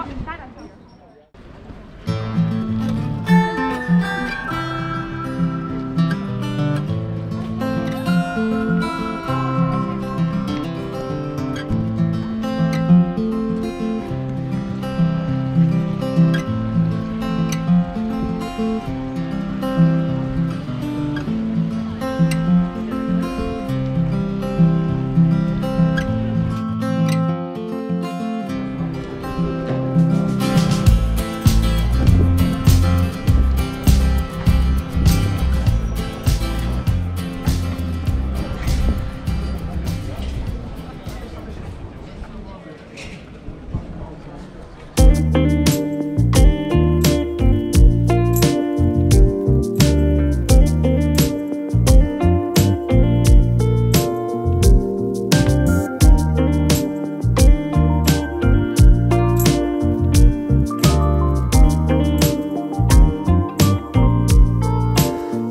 stop and start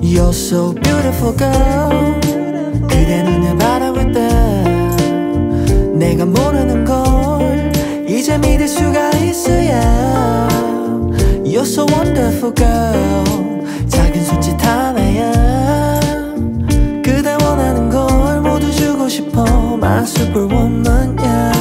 You're so beautiful girl 그대 눈을 바라볼 때 내가 모르는 걸 이제 믿을 수가 있어야 You're so wonderful girl 작은 손짓 하나야 그대 원하는 걸 모두 주고 싶어 My superwoman yeah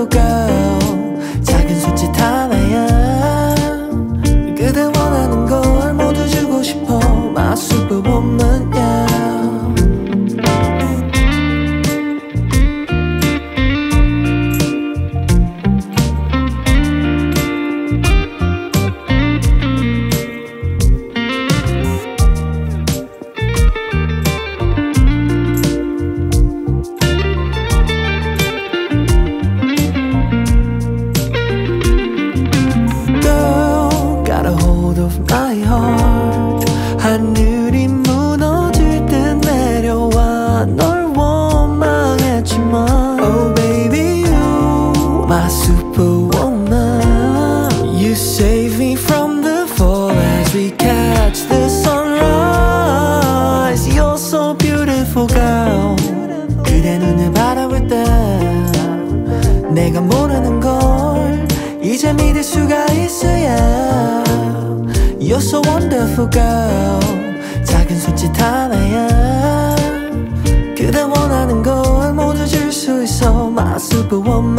beautiful girl. but one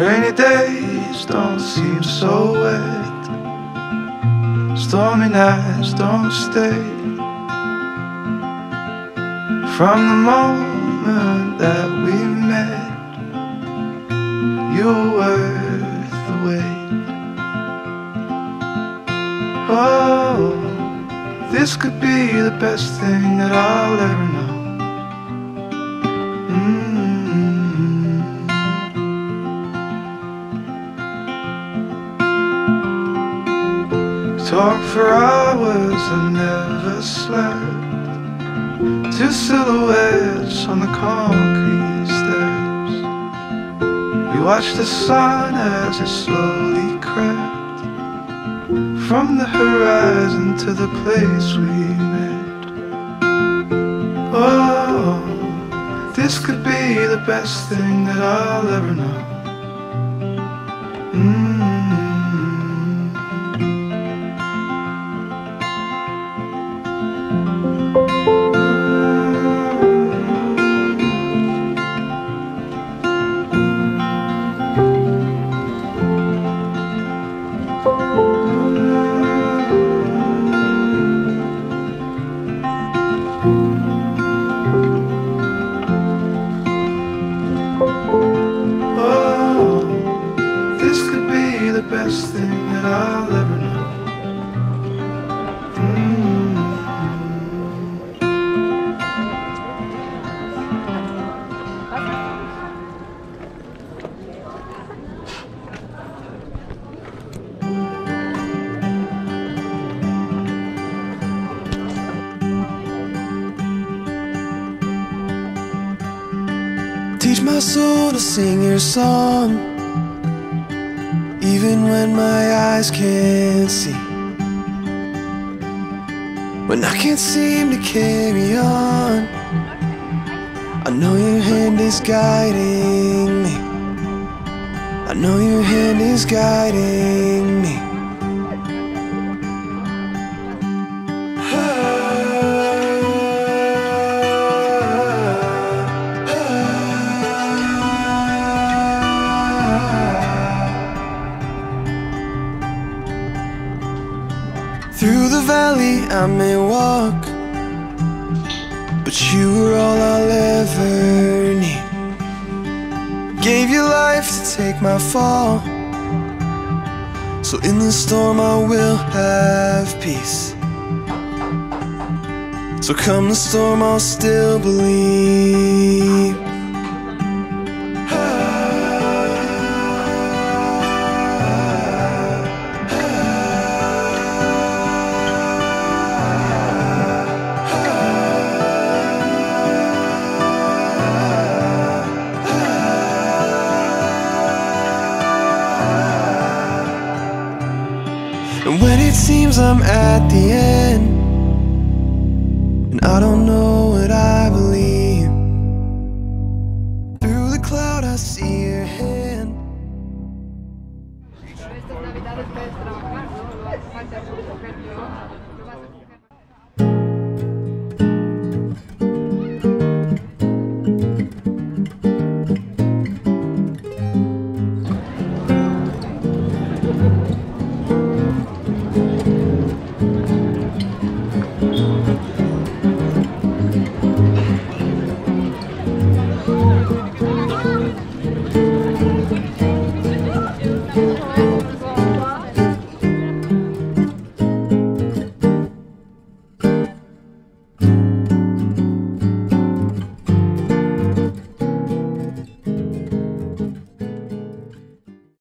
Rainy days don't seem so wet. Stormy nights don't stay. From the moment that we met, you were worth the wait. Oh, this could be the best thing that I'll ever Talk for hours and never slept. Two silhouettes on the concrete steps. We watched the sun as it slowly crept from the horizon to the place we met. Oh, this could be the best thing that I'll ever know. Your song, even when my eyes can't see. When I can't seem to carry on, I know your hand is guiding me. I know your hand is guiding me. I may walk, but you are all I'll ever need. Gave your life to take my fall, so in the storm I will have peace. So come the storm, I'll still believe. I'm at the end, and I don't